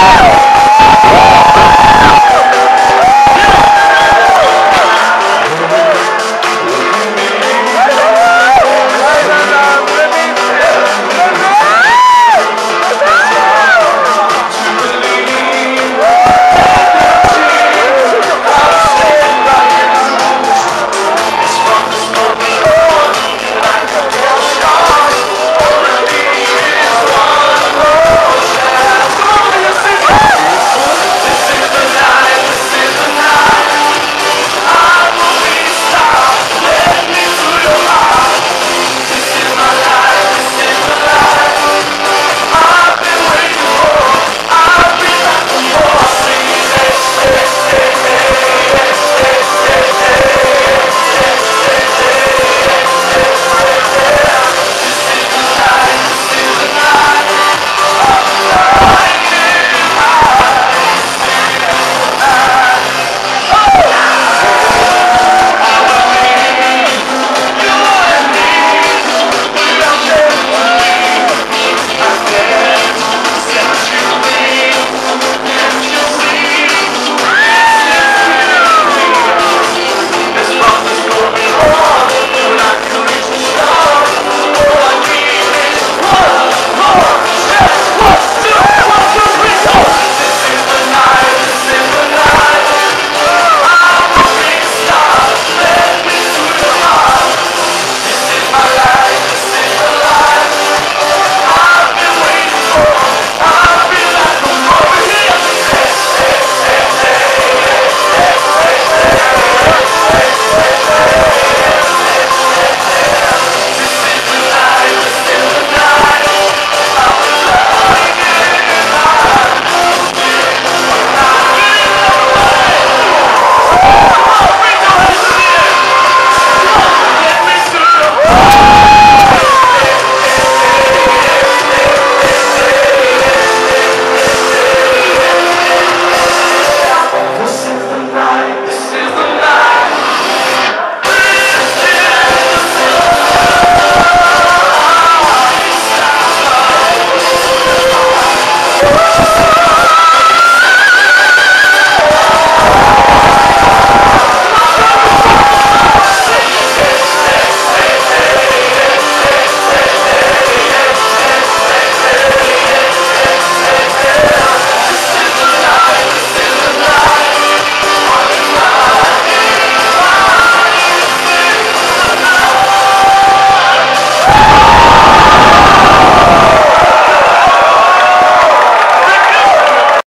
Woo!